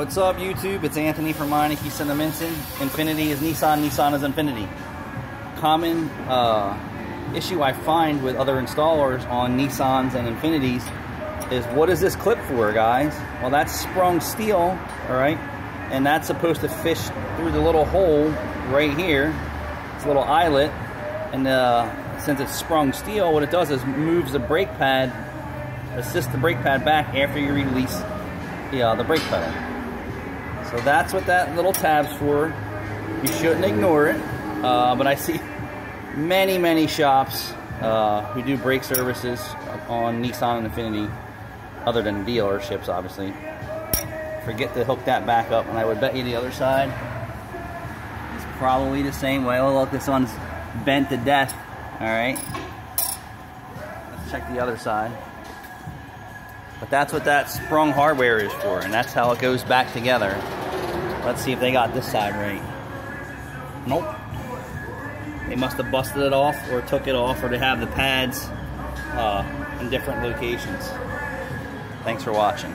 What's up, YouTube? It's Anthony from Meineke Cinnaminson. Infiniti is Nissan, Nissan is Infiniti. Common uh, issue I find with other installers on Nissans and Infinitis is what is this clip for, guys? Well, that's sprung steel, all right? And that's supposed to fish through the little hole right here. A little eyelet. And uh, since it's sprung steel, what it does is moves the brake pad, assists the brake pad back after you release the, uh, the brake pedal. So that's what that little tab's for. You shouldn't ignore it. Uh, but I see many, many shops uh, who do brake services on Nissan and Infiniti, other than dealerships, obviously. Forget to hook that back up, and I would bet you the other side is probably the same way. Oh, look, this one's bent to death. All right. Let's check the other side. But that's what that sprung hardware is for, and that's how it goes back together. Let's see if they got this side right. Nope. They must have busted it off or took it off or they have the pads uh, in different locations. Thanks for watching.